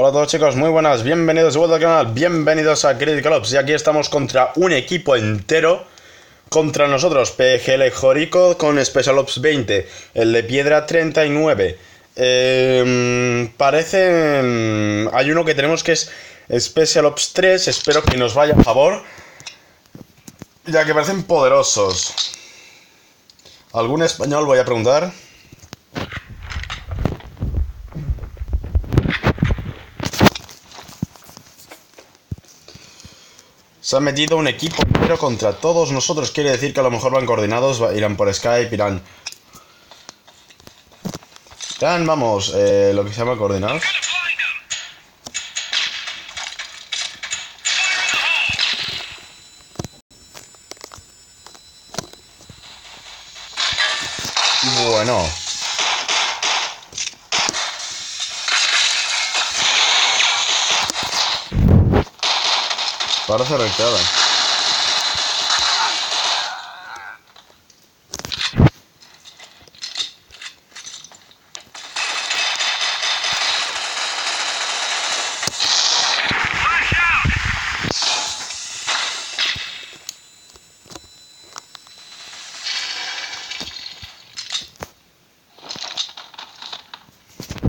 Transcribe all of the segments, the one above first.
Hola a todos chicos, muy buenas, bienvenidos de vuelta al canal, bienvenidos a Critical Ops y aquí estamos contra un equipo entero contra nosotros, PGL Jorico con Special Ops 20, el de Piedra 39 eh, parece... mm, hay uno que tenemos que es Special Ops 3, espero que nos vaya a favor ya que parecen poderosos ¿Algún español voy a preguntar? Se ha metido un equipo entero contra todos nosotros. Quiere decir que a lo mejor van coordinados, irán por Skype, irán... Irán, vamos, eh, lo que se llama coordinados. Bueno. Parece recteada.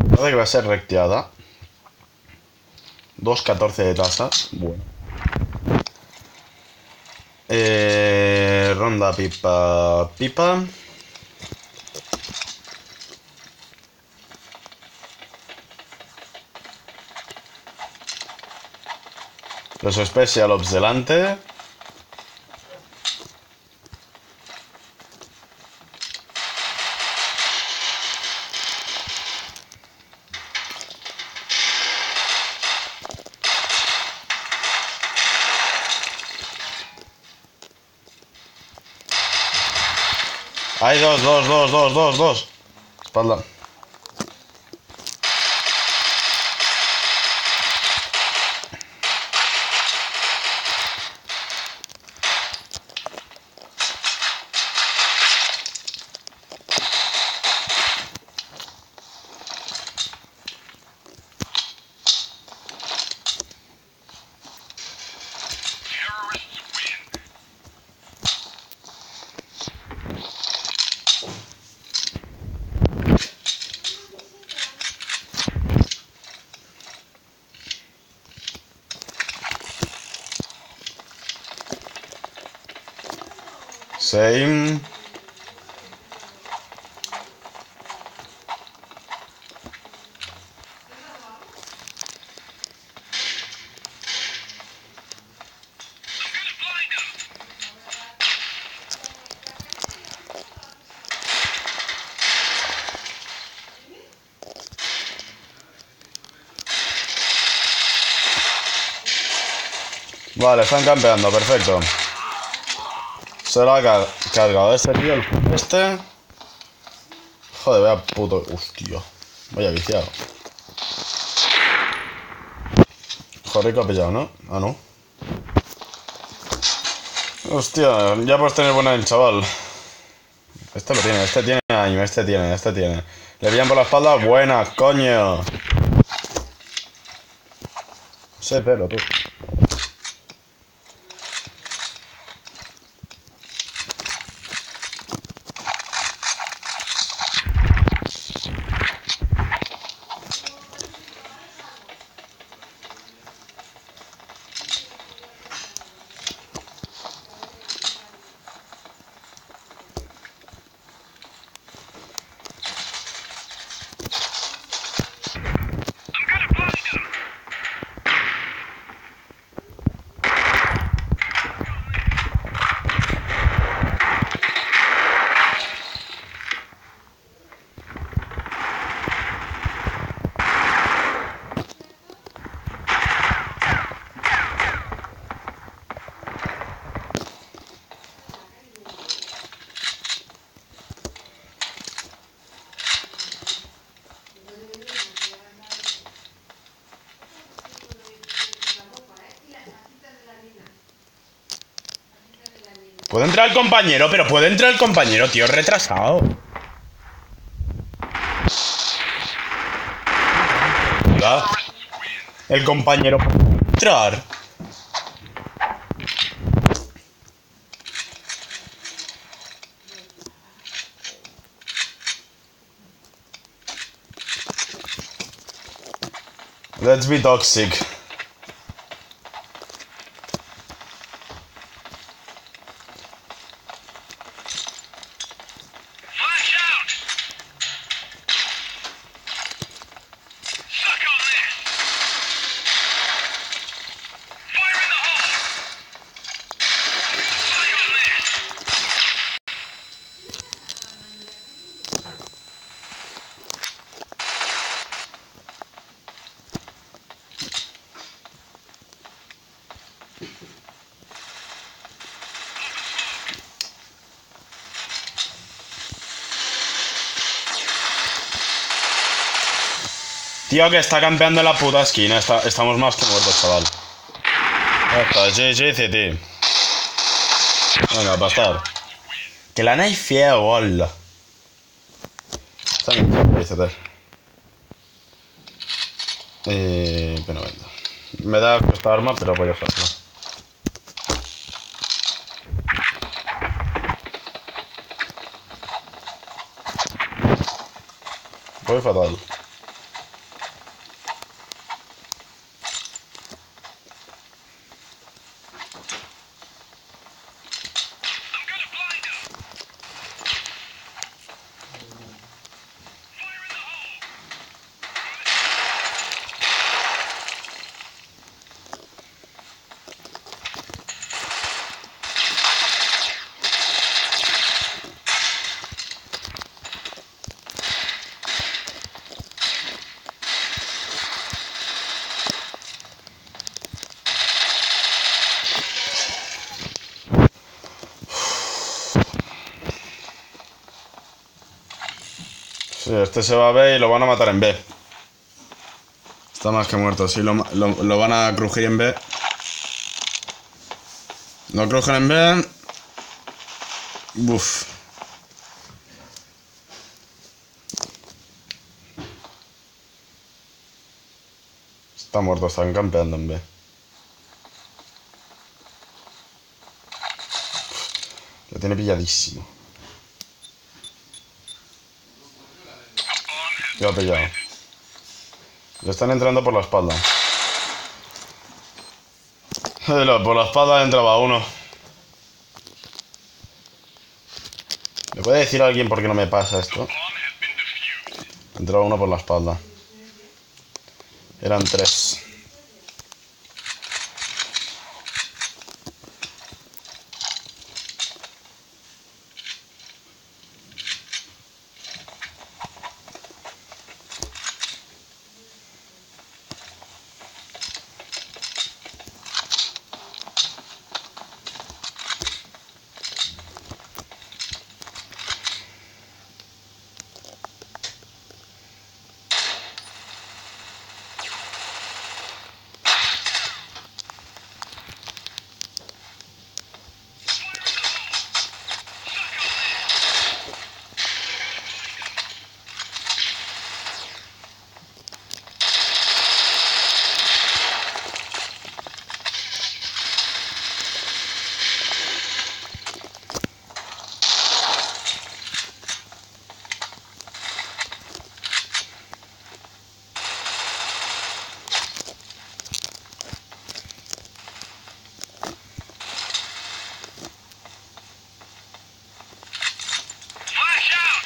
Parece que va a ser recteada. 2.14 de tasa. Bueno. Eh, ronda pipa pipa. Los Special Ops delante. Hay dos, dos, dos, dos, dos, dos. Espalda. Same. Vale, están campeando, perfecto. Se lo ha ca- cargado este tío, el este. Joder, vaya puto. Hostia. Vaya viciado. Jorico ha pillado, ¿no? Ah, no. Hostia, ya puedes tener buena el chaval. Este lo tiene, este tiene año, este tiene, este tiene. Le pillan por la espalda, buena, coño. Sé pelo, tú. Puede entrar el compañero, pero puede entrar el compañero, tío, retrasado. El compañero entrar. Let's be toxic. Tío, que está campeando en la puta esquina. Estamos más que muertos, chaval. Está, GG City. Venga, pastar. Que la knifea, hola. Está bien, Eh, pero. Me da esta arma, pero voy a usarla. Voy fatal. Sí, este se va a B y lo van a matar en B. Está más que muerto, sí, lo, van a crujir en B. Lo crujen en B. Uf. Está muerto, están campeando en B. Lo tiene pilladísimo. Ya pillado. Le están entrando por la espalda. Por la espalda entraba uno. ¿Me puede decir alguien por qué no me pasa esto? Entraba uno por la espalda. Eran tres. Flash out!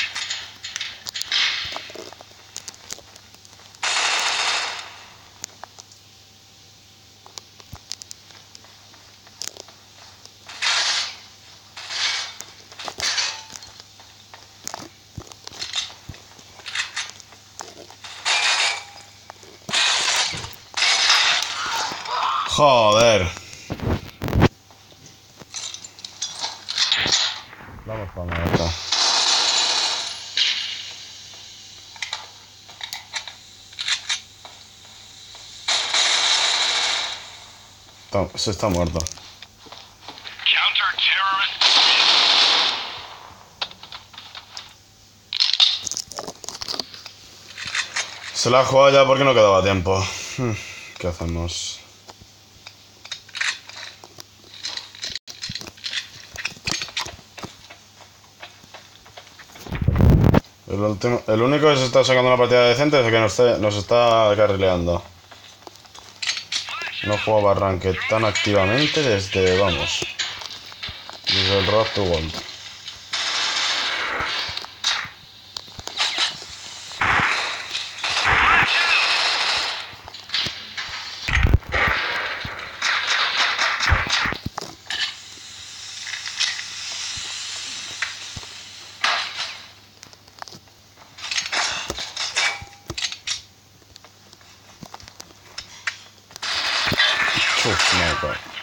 Joder. Vamos con la otra. Se está muerto. Se la ha jugado ya porque no quedaba tiempo. Hmm, ¿Qué hacemos? El único que se está sacando una partida decente es el que nos, está- carrileando. No jugaba Ranked tan activamente desde, vamos, desde el Road to. Uf, no, claro.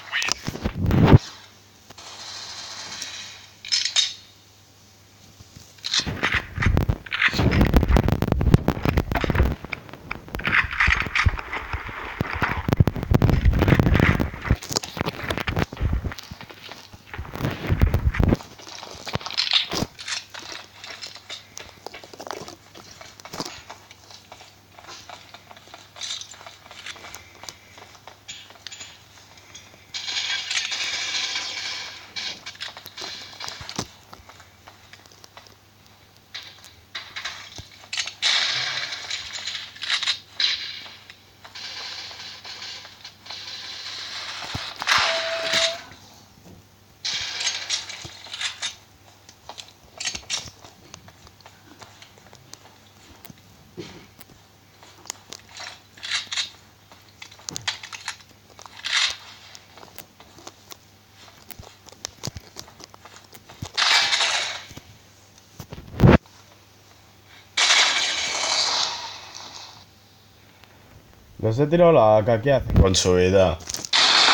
Les he tirado la AK, ¿qué hacen con su vida?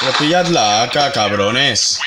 Pero pillad la AK, cabrones.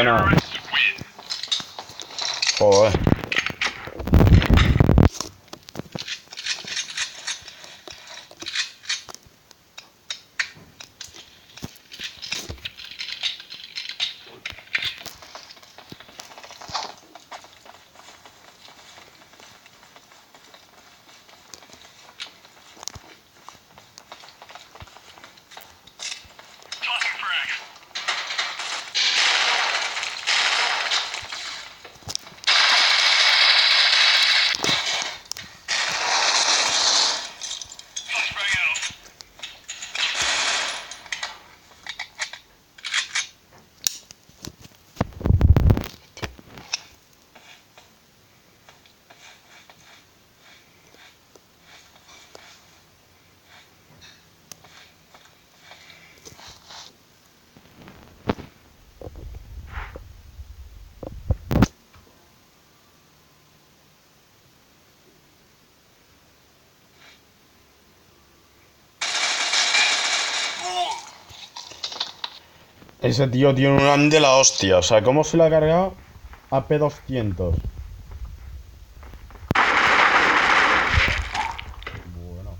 Bueno. Joder. Ese tío tiene un AM de la hostia. O sea, ¿cómo se lo ha cargado? AP200. Bueno.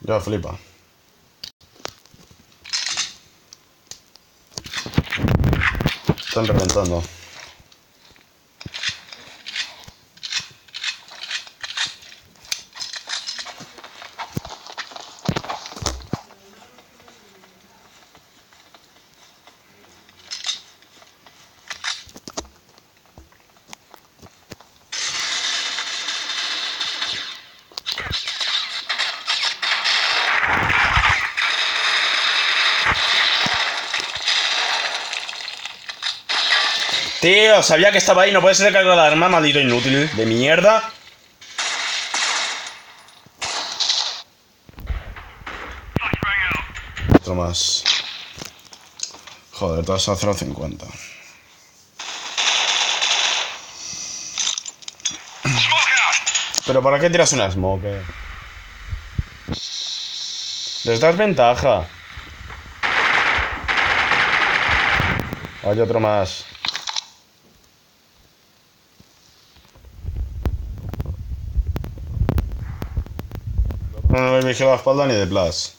Ya flipa. Están reventando. Tío, sabía que estaba ahí. No puede ser que la arma, maldito inútil. De mierda. Otro más. Joder, todas a 0.50. Smoke out. ¿Pero para qué tiras una smoke? Les das ventaja. Hay otro más. La espalda ni de plus.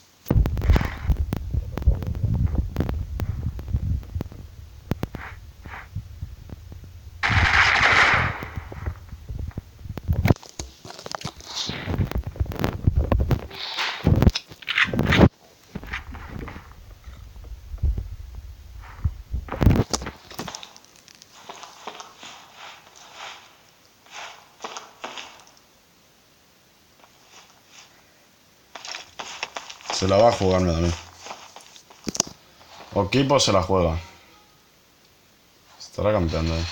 Se la va a jugarme también. Okipo se la juega. Estará campeando ahí.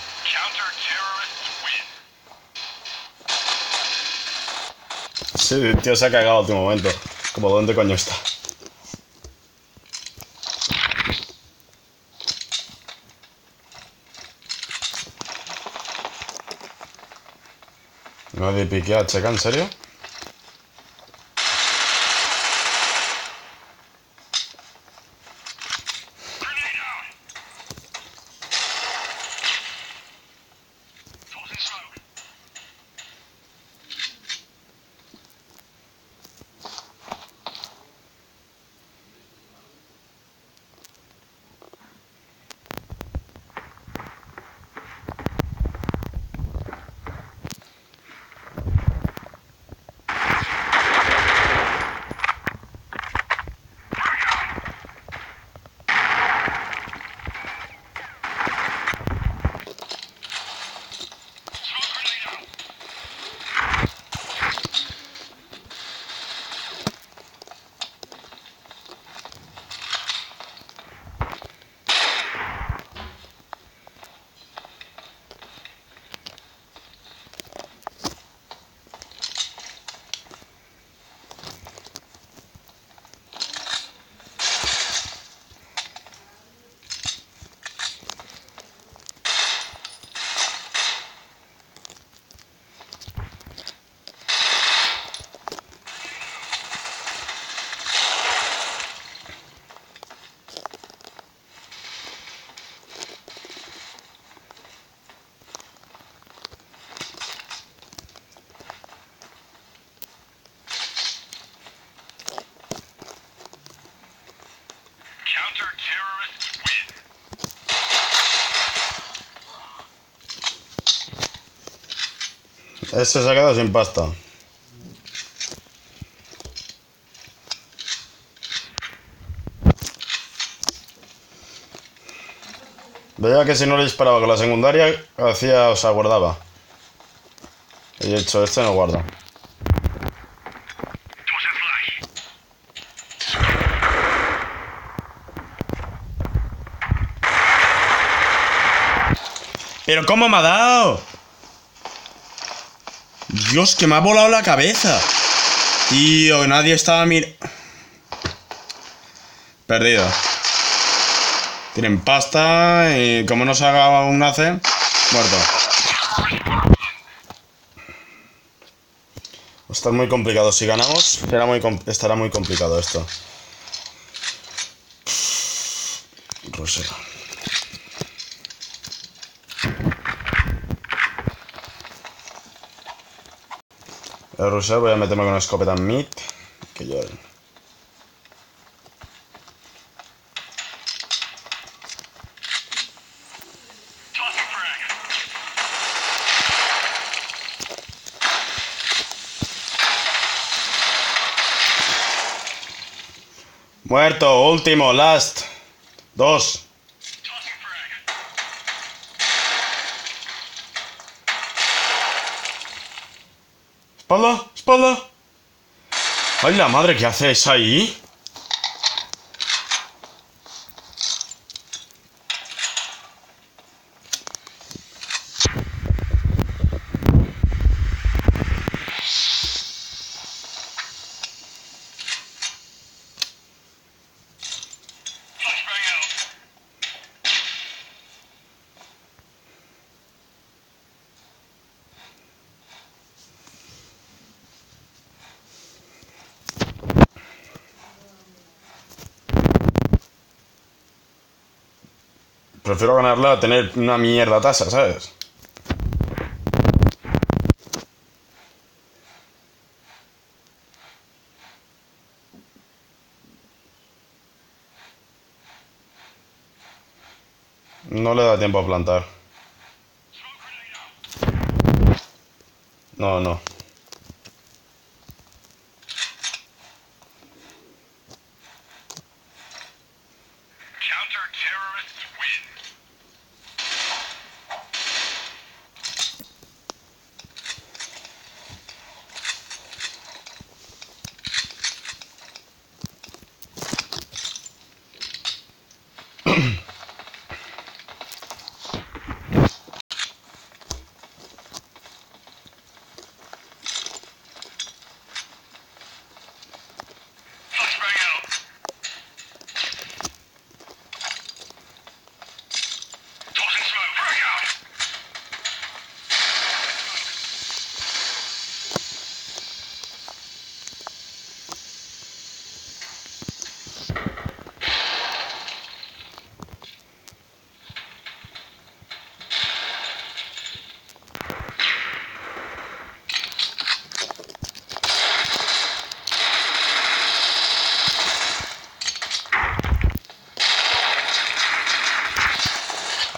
Sí, tío se ha cagado al último momento. Como, ¿dónde coño está? Nadie piquea a Checa, ¿en serio? Ese se ha quedado sin pasta. Veía que si no le disparaba con la secundaria, hacía, o sea, guardaba. Y he hecho, este no guarda. ¿Pero cómo me ha dado? Dios, que me ha volado la cabeza. Tío, nadie estaba mir... Perdido. Tienen pasta y como no se haga un nace, muerto. Va a estar muy complicado. Si ganamos, será muy estará muy complicado esto. Rusia. El Rusia voy a meterme con una escopeta en mid. Que frag. Muerto, último, last. Dos. Espalda, espalda. Ay, la madre, ¿qué haces ahí? Prefiero ganarla a tener una mierda tasa, ¿sabes? No le da tiempo a plantar. No, no.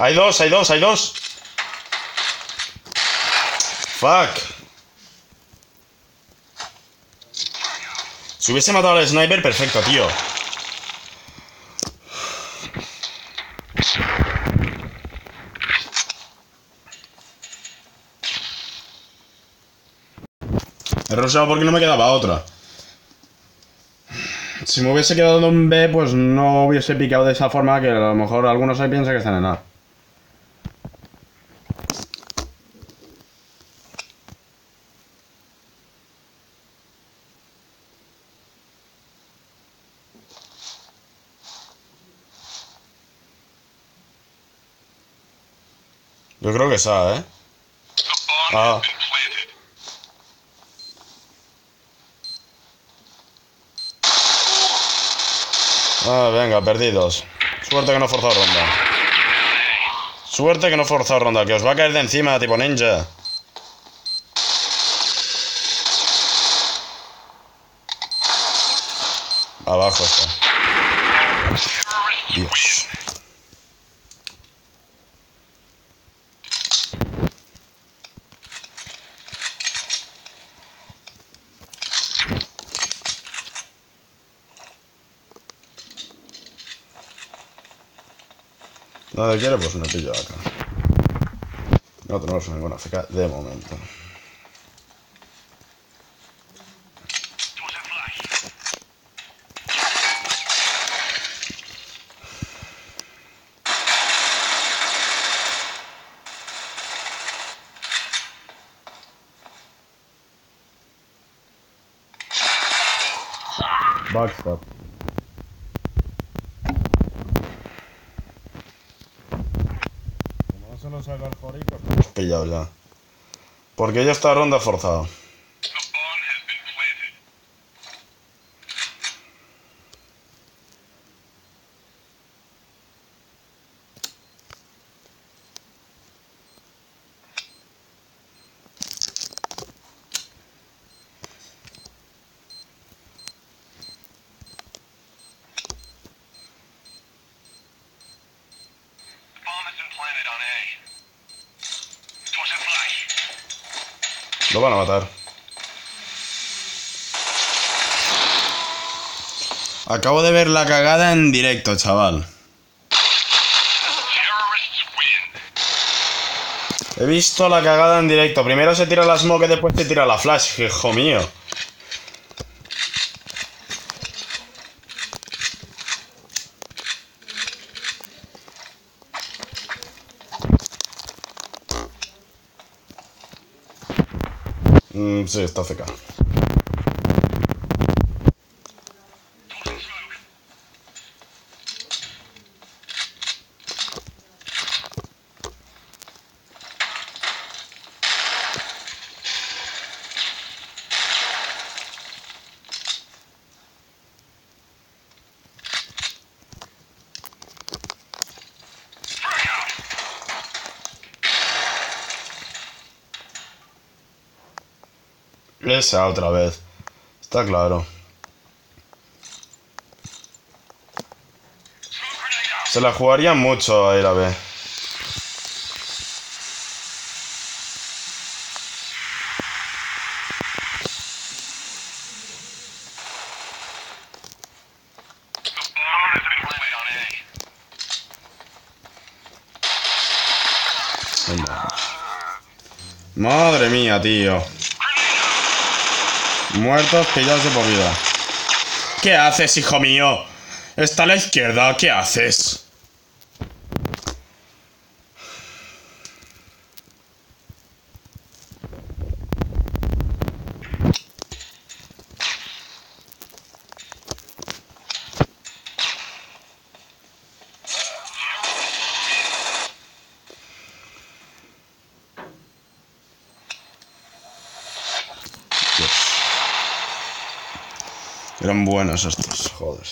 Hay dos, hay dos, hay dos. Fuck. Si hubiese matado al sniper, perfecto, tío. He rusheado porque no me quedaba otra. Si me hubiese quedado en B, pues no hubiese picado de esa forma que a lo mejor algunos ahí piensan que están en A. Yo creo que A, ¿eh? Ah. Ah, venga, perdidos. Suerte que no he forzado ronda. Suerte que no he forzado ronda, que os va a caer de encima, tipo ninja. Abajo está. Terrorists Dios. Nadie quiere, pues me pillo acá. No tenemos ninguna feca de momento. Tossing flash. Backstop. Como no se lo saca el Jorico, estamos pillados ya. Porque ya está ronda forzado. Van a matar. Acabo de ver la cagada en directo, chaval. He visto la cagada en directo. Primero se tira la smoke y después se tira la flash. Hijo mío. Sí, está feca. Esa otra vez. Está claro. Se la jugaría mucho a ir a B. Madre mía, tío. Muertos pillados de por vida. ¿Qué haces, hijo mío? Está a la izquierda, ¿qué haces? Buenos estos, joder.